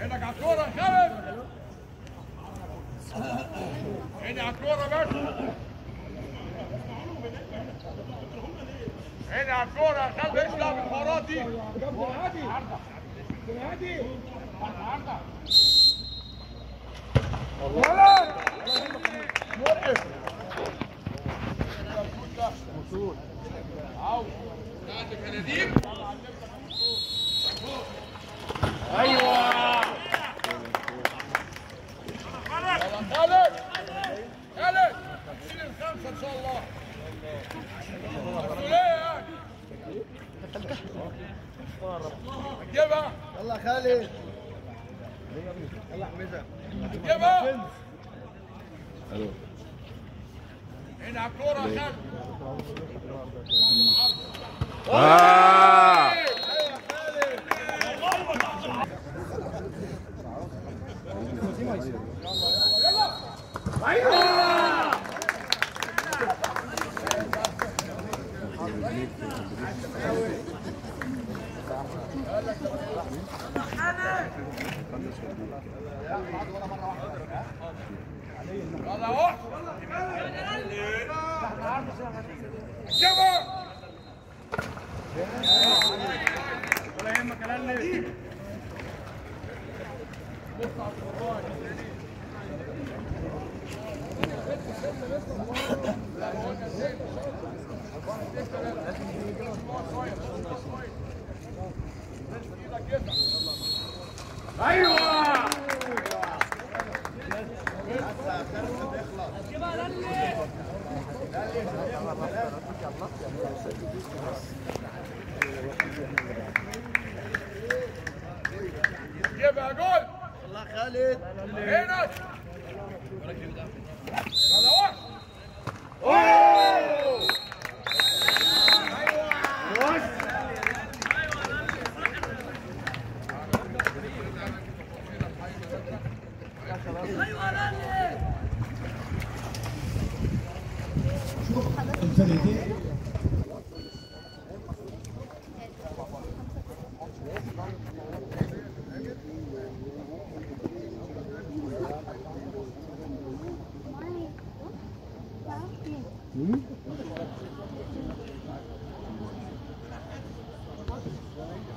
عينك على الكورة يا خالد. عيني على الكورة بس عيني على الكورة يا خالد إيش لعب الحوارات دي؟ عاوز. بتاعت الكناديب جيبها يلا خالد يلا حمزه جيبها على الكوره يا خالد ولا يهمك يا لالي أيوه جيبها جول يلا خالد هنا 인터넷에 응?